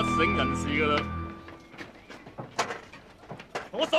不省人事噶啦，我走！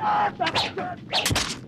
ちょっと!